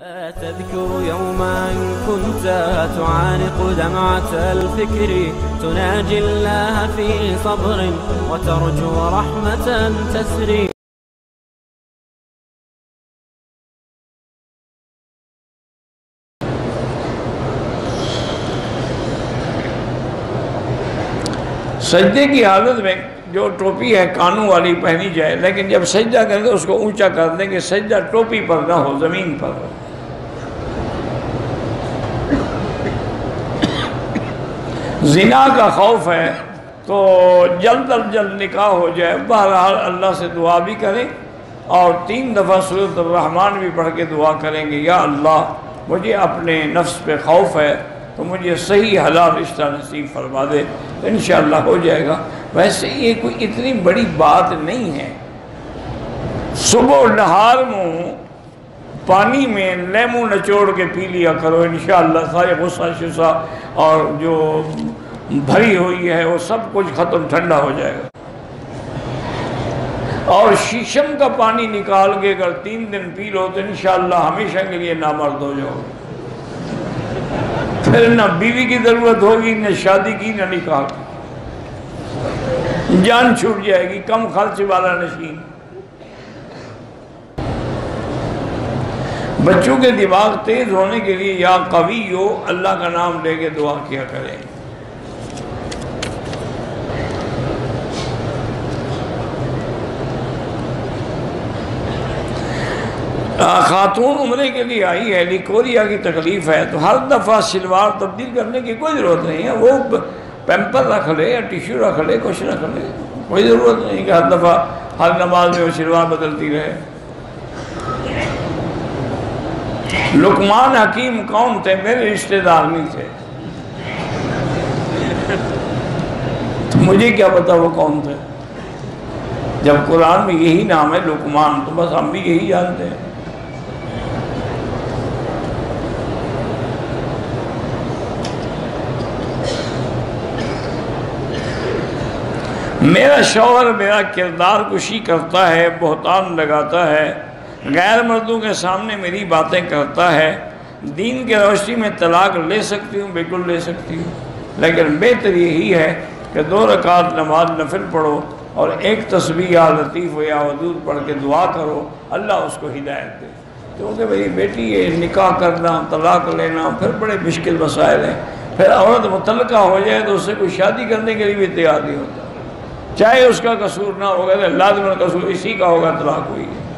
أتذكر يوما كنت تعانق دمعة الفكر تناجي الله في صبر وترجو رحمة تسري. سجدے کی حالت میں جو ٹوپی ہے کانوں والی پہنی جائے لیکن جب سجدہ کر کے اس کو اونچا کر دیں کہ سجدہ ٹوپی پر نہ ہو زمین پر زنا کا خوف ہے تو جلد از جلد نکاح ہو جائے۔ بہرحال اللہ سے دعا بھی کریں اور تین دفعہ سورت الرحمن بھی پڑھ کے دعا کریں گے، یا اللہ، مجھے اپنے نفس پہ خوف ہے تو مجھے صحیح حلال رشتہ نصیب فرما دے۔ تو انشاءاللہ ہو جائے گا۔ ویسے یہ کوئی اتنی بڑی بات نہیں ہے۔ صبح و نہار منہ پانی میں لیمو نچوڑ کے پی لیا کرو، انشاءاللہ سارے غصہ شصہ اور جو بھری ہوئی ہے، وہ سب کچھ ختم ٹھنڈا ہو جائے گا۔ اور شیشم کا پانی نکال کے اگر تین دن پی لو تو انشاءاللہ ہمیشہ کے لیے نامرد ہو جاؤ پھر نہ بیوی کی ضرورت ہوگی، نہ شادی کی، نہ نکاح کی۔ جان چھوٹ جائے گی، کم خرچ والا نشین۔ بچوں کے دماغ تیز ہونے کے لیے یا قوی ہو، اللہ کا نام لے کے دعا کیا کریں۔ خاتون عمرے کے لیے آئی ہے لیکوریا کی تکلیف ہے، تو ہر دفعہ سلوار تبدیل کرنے کی کوئی ضرورت نہیں ہے۔ وہ پیمپر رکھ لے یا ٹیشو رکھ لے، کچھ رکھ لے، کوئی ضرورت نہیں کہ ہر دفعہ ہر نماز میں وہ سلوار بدلتی رہے۔ لکمان حکیم کون تھے، میرے رشتہ دار نہیں تھے۔ تو مجھے کیا پتا وہ کون تھے؟ جب قرآن میں یہی نام ہے لکمان تو بس ہم بھی یہی جانتے ہیں۔ میرا شوہر، میرا کردار کشی کرتا ہے، بہتان لگاتا ہے۔ غیر مردوں کے سامنے میری باتیں کرتا ہے، دین کے روشنی میں طلاق لے سکتی ہوں، بالکل لے سکتی ہوں۔ لیکن بہتر یہی ہے کہ دو رکعت نماز نفل پڑھو اور ایک تسبیح یا لطیف و یا ودود پڑھ کے دعا کرو، اللہ اس کو ہدایت دے۔ کیونکہ میری بیٹی یہ نکاح کرنا، طلاق لینا پھر بڑے مشکل مسائل ہیں۔ پھر عورت متعلقہ ہو جائے تو اس سے کوئی شادی کرنے کے لیے بھی تیار نہیں ہوتا۔ چاہے اس کا قصور نہ ہوگا لازمن قصور اسی کا ہوگا، طلاق ہوئی ہے۔